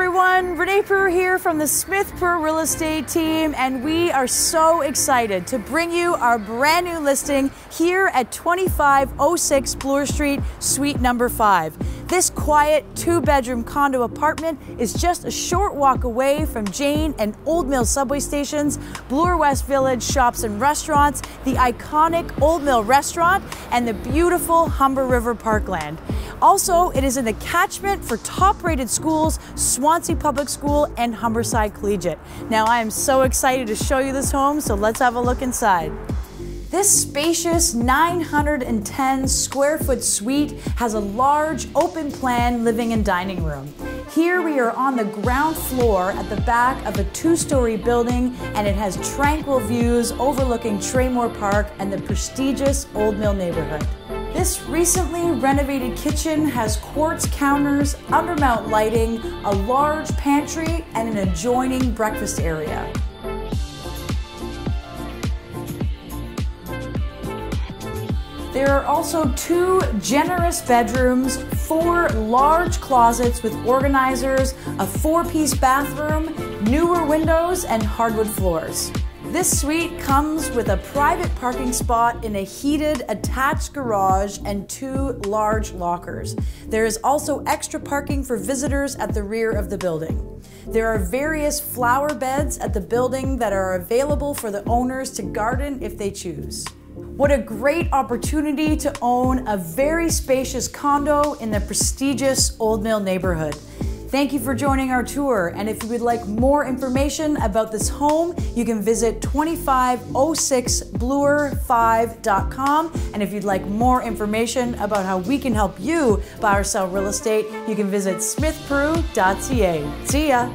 everyone, Renee Proulx here from the Smith Proulx Real Estate team, and we are so excited to bring you our brand new listing here at 2506 Bloor Street, Suite number 5. This quiet two bedroom condo apartment is just a short walk away from Jane and Old Mill subway stations, Bloor West Village shops and restaurants, the iconic Old Mill restaurant, and the beautiful Humber River Parkland. Also, it is in the catchment for top rated schools, Swansea Public School and Humberside Collegiate. Now, I am so excited to show you this home, so let's have a look inside. This spacious 910 square foot suite has a large open plan living and dining room. Here we are on the ground floor at the back of a two-story building and it has tranquil views overlooking Traymore Park and the prestigious Old Mill neighborhood. This recently renovated kitchen has quartz counters, undermount lighting, a large pantry, and an adjoining breakfast area. There are also two generous bedrooms, four large closets with organizers, a four-piece bathroom, newer windows, and hardwood floors. This suite comes with a private parking spot in a heated attached garage and two large lockers. There is also extra parking for visitors at the rear of the building. There are various flower beds at the building that are available for the owners to garden if they choose. What a great opportunity to own a very spacious condo in the prestigious Old Mill neighborhood. Thank you for joining our tour. And if you would like more information about this home, you can visit 2506bloor5.com. And if you'd like more information about how we can help you buy or sell real estate, you can visit smithpru.ca. See ya.